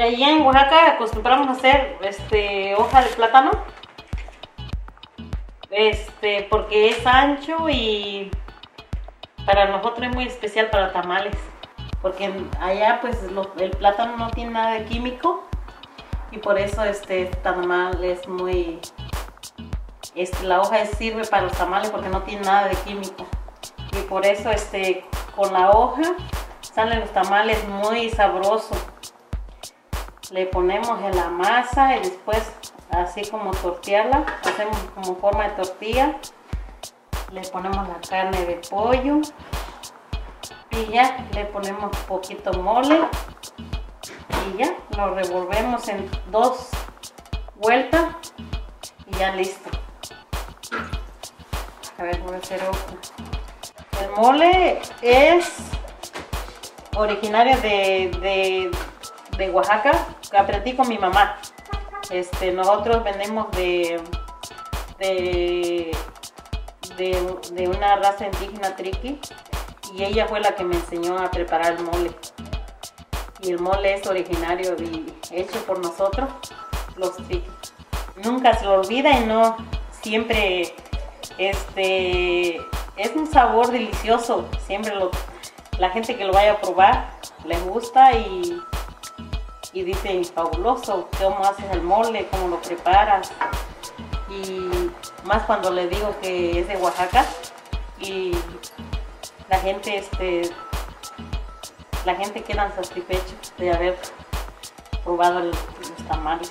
Allí en Oaxaca acostumbramos a hacer este hoja de plátano. Este, porque es ancho y para nosotros es muy especial para tamales. Porque allá pues el plátano no tiene nada de químico y por eso este tamal es muy este, la hoja sirve para los tamales porque no tiene nada de químico y por eso este con la hoja salen los tamales muy sabrosos le ponemos en la masa y después así como tortearla hacemos como forma de tortilla. Le ponemos la carne de pollo y ya le ponemos poquito mole y ya lo revolvemos en dos vueltas y ya listo. A ver voy a hacer otra. El mole es originario de, de, Oaxaca. que aprendí con mi mamá. Este, nosotros vendemos de, de, de, una raza indígena triqui y ella fue la que me enseñó a preparar el mole. Y el mole es originario y hecho por nosotros, los Nunca se lo olvida y no siempre este es un sabor delicioso. Siempre lo, la gente que lo vaya a probar les gusta y, y dicen fabuloso, cómo haces el mole, cómo lo preparas. Y más cuando le digo que es de Oaxaca y la gente este la gente queda satisfecha de haber probado los tamales.